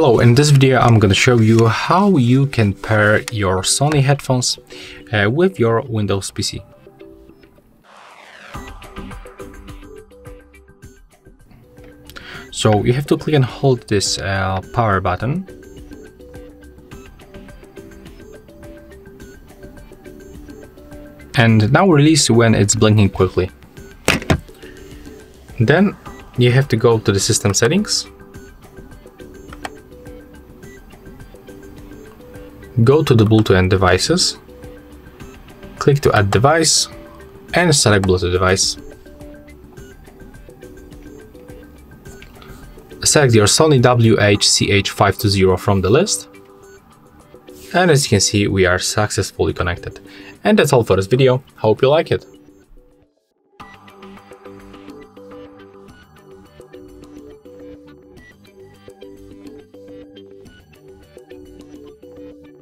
Hello, in this video I'm to show you how you can pair your Sony headphones uh, with your Windows PC. So you have to click and hold this uh, power button. And now release when it's blinking quickly. Then you have to go to the system settings Go to the Bluetooth devices, click to add device and select Bluetooth device. Select your Sony WH-CH520 from the list. And as you can see, we are successfully connected. And that's all for this video. Hope you like it.